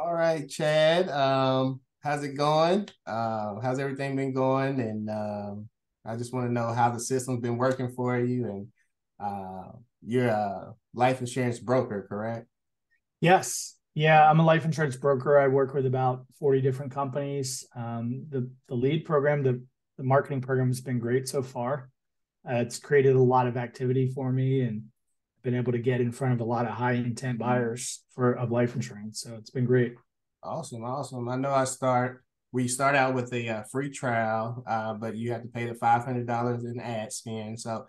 All right, Chad. Um, how's it going? Uh, how's everything been going? And um, I just want to know how the system's been working for you. And uh, you're a life insurance broker, correct? Yes. Yeah, I'm a life insurance broker. I work with about 40 different companies. Um, the the lead program, the the marketing program has been great so far. Uh, it's created a lot of activity for me and been able to get in front of a lot of high intent buyers for of life insurance. So it's been great. Awesome, awesome. I know I start. We start out with a uh, free trial, uh, but you have to pay the five hundred dollars in ad spend. So,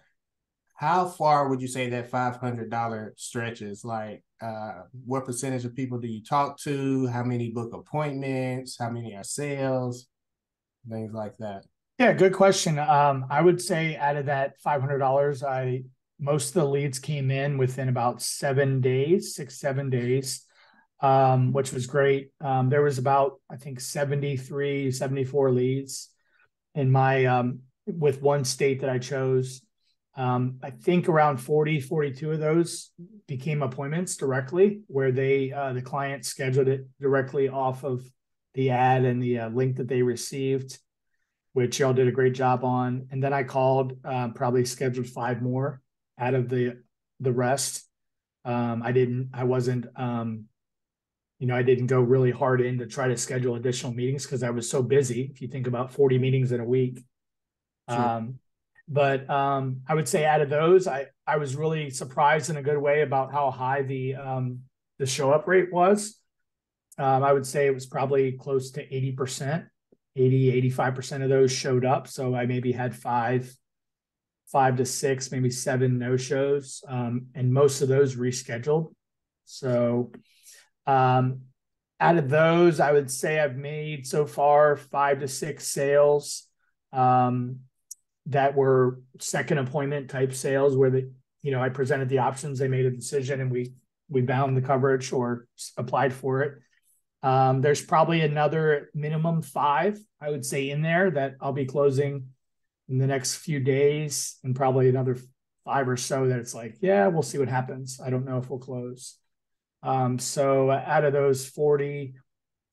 how far would you say that five hundred dollar stretches? Like, uh, what percentage of people do you talk to? How many book appointments? How many are sales? Things like that. Yeah, good question. Um, I would say out of that five hundred dollars, I most of the leads came in within about seven days, six, seven days, um, which was great. Um, there was about, I think, 73, 74 leads in my, um, with one state that I chose. Um, I think around 40, 42 of those became appointments directly where they, uh, the client scheduled it directly off of the ad and the uh, link that they received, which y'all did a great job on. And then I called, uh, probably scheduled five more out of the the rest. Um, I didn't. I wasn't. Um, you know, I didn't go really hard in to try to schedule additional meetings because I was so busy. If you think about forty meetings in a week, sure. um, but um, I would say out of those, I I was really surprised in a good way about how high the um, the show up rate was. Um, I would say it was probably close to 80%, 80, 85% of those showed up. So I maybe had five five to six, maybe seven no shows, um, and most of those rescheduled. So, um, out of those, I would say I've made so far five to six sales um, that were second appointment type sales where the you know I presented the options, they made a decision, and we we bound the coverage or applied for it. Um, there's probably another minimum five I would say in there that I'll be closing in the next few days and probably another five or so that it's like, yeah, we'll see what happens. I don't know if we'll close. Um, so out of those 40,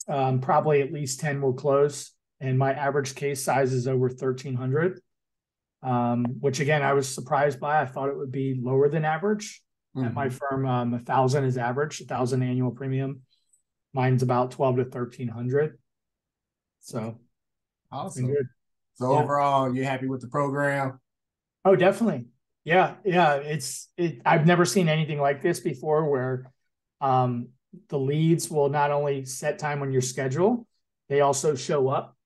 um, probably at least 10 will close. And my average case size is over 1300, um, which again, I was surprised by. I thought it would be lower than average. Mm-hmm. At my firm, um, a thousand is average, a thousand annual premium. Mine's about 12 to 1300. So awesome. Good. So yeah. overall, you happy with the program? Oh, definitely. Yeah, yeah. It's it. I've never seen anything like this before, where um, the leads will not only set time on your schedule, they also show up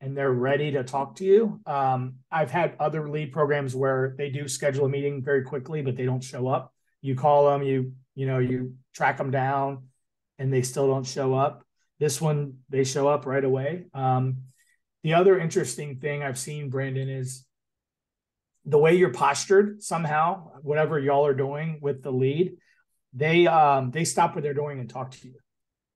and they're ready to talk to you. Um, I've had other lead programs where they do schedule a meeting very quickly, but they don't show up. You call them, you you know, you track them down, and they still don't show up. This one, they show up right away. Um, the other interesting thing I've seen, Brandon, is the way you're postured somehow, whatever y'all are doing with the lead, they um they stop what they're doing and talk to you.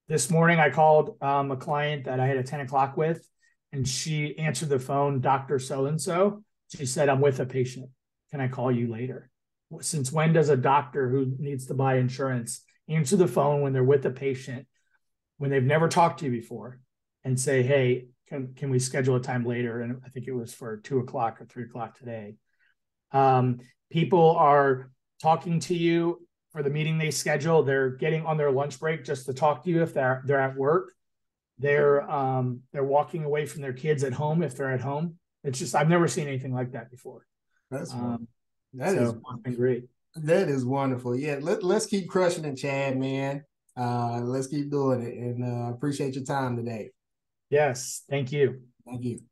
This morning I called um, a client that I had a 10 o'clock with, and she answered the phone, Dr. So and so. She said, I'm with a patient. Can I call you later? Since when does a doctor who needs to buy insurance answer the phone when they're with a patient when they've never talked to you before and say, Hey, can can we schedule a time later? And I think it was for two o'clock or three o'clock today. Um, people are talking to you for the meeting they schedule. They're getting on their lunch break just to talk to you if they're they're at work. They're um, they're walking away from their kids at home if they're at home. It's just I've never seen anything like that before. That's um, that so is great. That is wonderful. Yeah, let, let's keep crushing it, Chad, man. Uh, let's keep doing it. And uh, appreciate your time today. Yes. Thank you. Thank you.